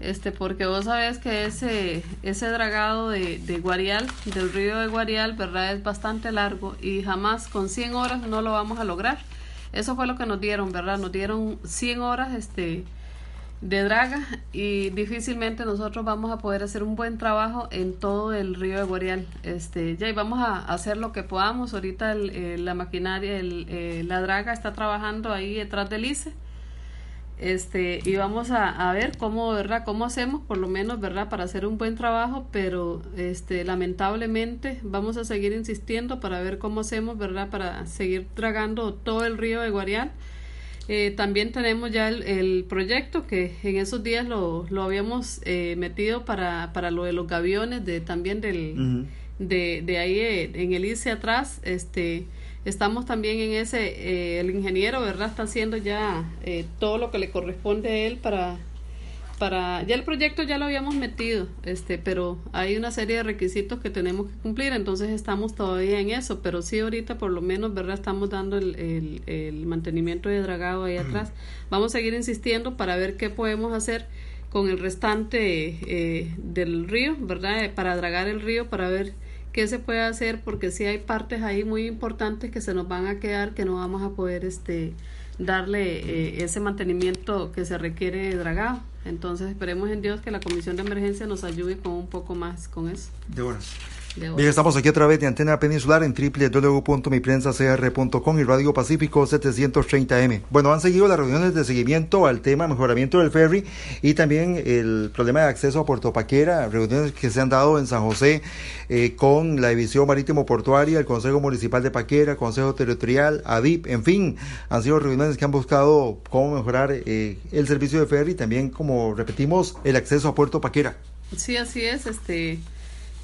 este, porque vos sabés que ese, ese dragado de, de Guarial, del río de Guarial, ¿verdad? Es bastante largo y jamás con 100 horas no lo vamos a lograr. Eso fue lo que nos dieron, ¿verdad? Nos dieron 100 horas, este, de draga y difícilmente nosotros vamos a poder hacer un buen trabajo en todo el río de Boreal. Este, ya y vamos a hacer lo que podamos. Ahorita el, eh, la maquinaria, el, eh, la draga está trabajando ahí detrás del ICE. Este, y vamos a, a ver cómo, ¿verdad? Cómo hacemos, por lo menos, ¿verdad? Para hacer un buen trabajo, pero este, lamentablemente vamos a seguir insistiendo para ver cómo hacemos, ¿verdad? Para seguir dragando todo el río de Guarial Eh, también tenemos ya el, proyecto que en esos días lo, lo habíamos eh, metido para, para lo de los gaviones, de también del, de, de ahí eh, en el ICE atrás. Este, estamos también en ese, el ingeniero, ¿verdad? Está haciendo ya todo lo que le corresponde a él para para ya el proyecto ya lo habíamos metido este pero hay una serie de requisitos que tenemos que cumplir entonces estamos todavía en eso pero sí ahorita por lo menos verdad estamos dando el, el, mantenimiento de dragado ahí atrás. Vamos a seguir insistiendo para ver qué podemos hacer con el restante eh, del río verdad para dragar el río para ver qué se puede hacer porque sí hay partes ahí muy importantes que se nos van a quedar que no vamos a poder este darle eh, ese mantenimiento que se requiere de dragado. Entonces esperemos en Dios que la Comisión de Emergencia nos ayude con un poco más con eso.
De buenas. Bien, estamos aquí a través de Antena Peninsular en www.miprensacr.com y Radio Pacífico 730M. Bueno, han seguido las reuniones de seguimiento al tema mejoramiento del ferry y también el problema de acceso a Puerto Paquera, reuniones que se han dado en San José eh, con la División Marítimo Portuaria, el Consejo Municipal de Paquera, Consejo Territorial, ADIP, en fin, han sido reuniones que han buscado cómo mejorar eh, el servicio de ferry y también, como repetimos, el acceso a Puerto Paquera.
Sí, así es, este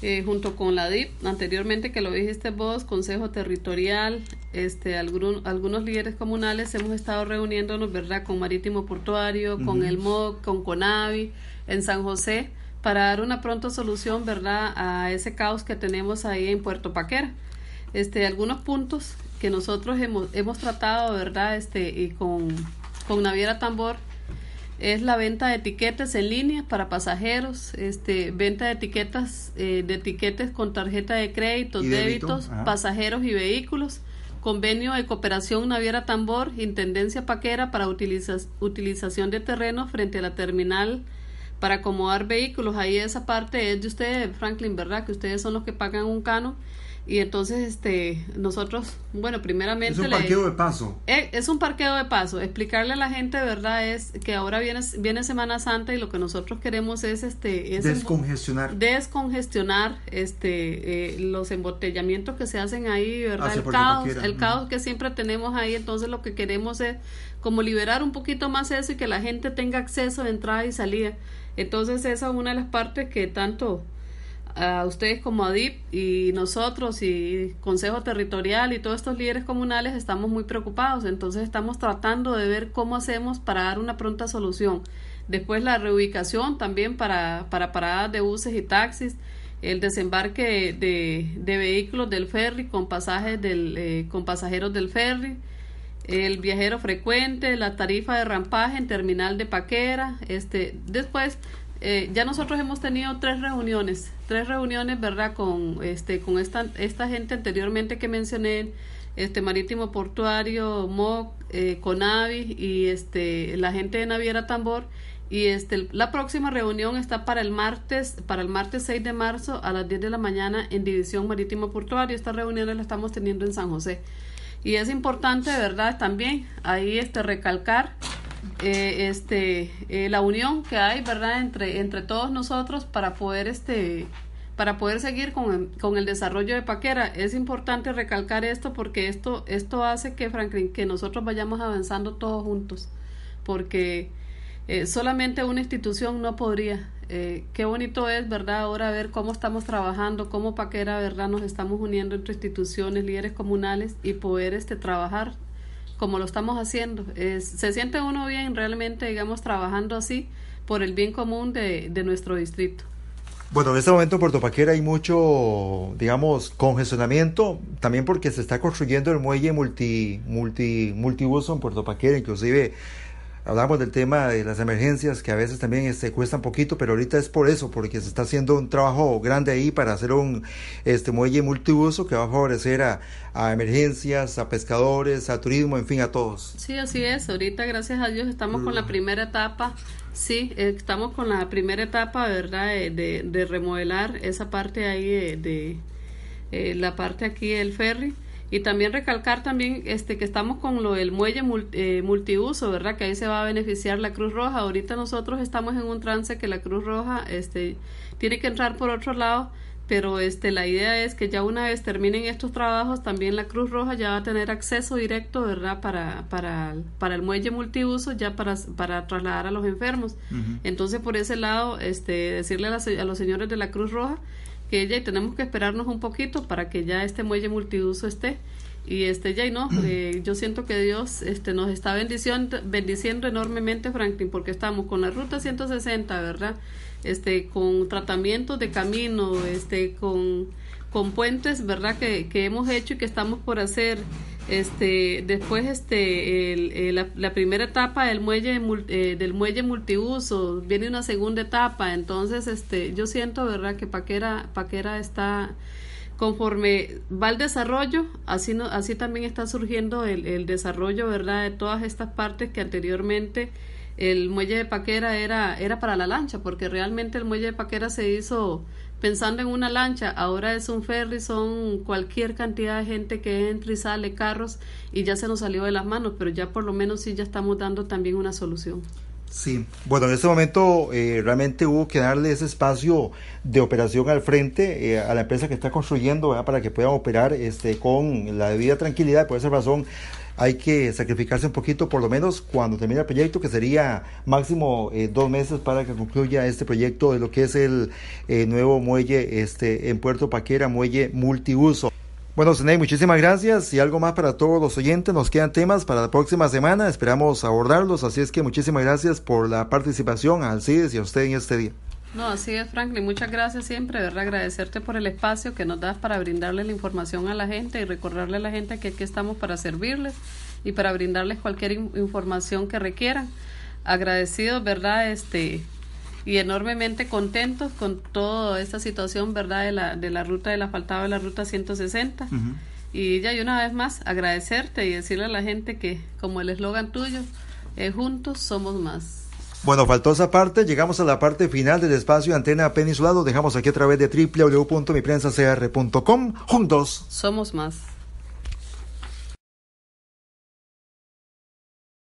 eh, junto con la DIP, anteriormente que lo dijiste vos, Consejo Territorial, este, algunos líderes comunales hemos estado reuniéndonos, ¿verdad?, con Marítimo Portuario, con el MOC, con CONAVI, en San José, para dar una pronta solución, ¿verdad?, a ese caos que tenemos ahí en Puerto Paquera. Este, algunos puntos que nosotros hemos, hemos tratado, ¿verdad?, este, y con, con Naviera Tambor, es la venta de etiquetas en línea para pasajeros, este, venta de etiquetas, eh, de etiquetes con tarjeta de crédito, débitos, pasajeros y vehículos, convenio de cooperación naviera Tambor, Intendencia Paquera para utilización de terreno frente a la terminal para acomodar vehículos. Ahí esa parte es de ustedes, Franklin, ¿verdad? Que ustedes son los que pagan un cano y entonces, este, nosotros, bueno, primeramente...
Es un parqueo de paso.
Eh, es, un parqueo de paso. Explicarle a la gente, verdad, es que ahora viene, viene Semana Santa y lo que nosotros queremos es, este... Es
descongestionar.
Descongestionar, este, eh, los embotellamientos que se hacen ahí, ¿verdad? el caos, el caos que siempre tenemos ahí. Entonces, lo que queremos es como liberar un poquito más eso y que la gente tenga acceso de entrada y salida. Entonces, esa es una de las partes que tanto a ustedes como ADIP y nosotros y Consejo Territorial y todos estos líderes comunales estamos muy preocupados, entonces estamos tratando de ver cómo hacemos para dar una pronta solución. Después la reubicación también para, para paradas de buses y taxis, el desembarque de, de vehículos del ferry con pasajes del, eh, con pasajeros del ferry, el viajero frecuente, la tarifa de rampaje en terminal de Paquera, este, después eh, ya nosotros hemos tenido tres reuniones, tres reuniones, ¿verdad? Con, este, con esta, esta gente anteriormente que mencioné, este Marítimo Portuario, MOC, eh, CONAVI y este, la gente de Naviera Tambor. Y este, la próxima reunión está para el martes, para el martes 6 de marzo a las 10 de la mañana en División Marítimo Portuario. Esta reunión la estamos teniendo en San José. Y es importante, ¿verdad? También ahí este, recalcar eh, este, eh, la unión que hay, ¿verdad?, entre, entre todos nosotros para poder, este, para poder seguir con, con, el desarrollo de Paquera. Es importante recalcar esto porque esto, esto hace que, Franklin, que nosotros vayamos avanzando todos juntos, porque eh, solamente una institución no podría. qué bonito es, ¿verdad? Ahora ver cómo estamos trabajando, cómo Paquera, ¿verdad? Nos estamos uniendo entre instituciones, líderes comunales y poder este, trabajar como lo estamos haciendo. se siente uno bien realmente, digamos, trabajando así por el bien común de, de nuestro distrito.
Bueno, en este momento en Puerto Paquera hay mucho, digamos, congestionamiento, también porque se está construyendo el muelle multi, multi, multiuso en Puerto Paquera, inclusive hablamos del tema de las emergencias que a veces también este, cuestan poquito, pero ahorita es por eso, porque se está haciendo un trabajo grande ahí para hacer un este muelle multiuso que va a favorecer a, a emergencias, a pescadores, a turismo, en fin, a todos.
Sí, así es. Ahorita, gracias a Dios, estamos con la primera etapa. Sí, estamos con la primera etapa, ¿verdad?, de, de, remodelar esa parte ahí de, de eh, la parte aquí del ferry y también recalcar también este que estamos con lo del muelle eh, multiuso, ¿verdad? Que ahí se va a beneficiar la Cruz Roja. Ahorita nosotros estamos en un trance que la Cruz Roja este tiene que entrar por otro lado, pero este la idea es que ya una vez terminen estos trabajos también la Cruz Roja ya va a tener acceso directo verdad para para, para el muelle multiuso ya para, para trasladar a los enfermos entonces por ese lado este decirle a, a, los señores de la Cruz Roja que ya tenemos que esperarnos un poquito para que ya este muelle multiuso esté y este ya no (clears throat) eh, yo siento que Dios este nos está bendiciendo bendiciendo enormemente Franklin porque estamos con la ruta 160 verdad este, con tratamientos de camino, este, con, con puentes, ¿verdad? Que, que hemos hecho y que estamos por hacer. Este, después, este, el, la, primera etapa del muelle, eh, del muelle multiuso, viene una segunda etapa. Entonces, este, yo siento, ¿verdad? Que Paquera, Paquera está conforme va el desarrollo, así, no, así también está surgiendo el, el desarrollo, ¿verdad? De todas estas partes que anteriormente el muelle de Paquera era, era para la lancha, porque realmente el muelle de Paquera se hizo pensando en una lancha, ahora es un ferry, son cualquier cantidad de gente que entra y sale, carros, y ya se nos salió de las manos, pero ya por lo menos sí ya estamos dando también una solución.
Sí, bueno, en este momento eh, realmente hubo que darle ese espacio de operación al frente eh, a la empresa que está construyendo para que puedan operar este, con la debida tranquilidad. Por esa razón hay que sacrificarse un poquito, por lo menos cuando termine el proyecto, que sería máximo eh, dos meses para que concluya este proyecto de lo que es el eh, nuevo muelle este, en Puerto Paquera, muelle multiuso. Bueno, Seney, muchísimas gracias y algo más para todos los oyentes. Nos quedan temas para la próxima semana, esperamos abordarlos, así es que muchísimas gracias por la participación a Alcides y a usted en este día.
No, así es, Franklin. Muchas gracias siempre, ¿verdad? Agradecerte por el espacio que nos das para brindarle la información a la gente y recordarle a la gente que aquí estamos para servirles y para brindarles cualquier información que requieran. Agradecidos, ¿verdad? Este y enormemente contentos con toda esta situación, ¿verdad? De la, de la ruta del asfaltado de la ruta 160. Y ya y una vez más agradecerte y decirle a la gente que, como el eslogan tuyo, eh, juntos somos más.
Bueno, faltó esa parte, llegamos a la parte final del espacio Antena Peninsulado, dejamos aquí a través de www.miprensacr.com, juntos.
Somos más.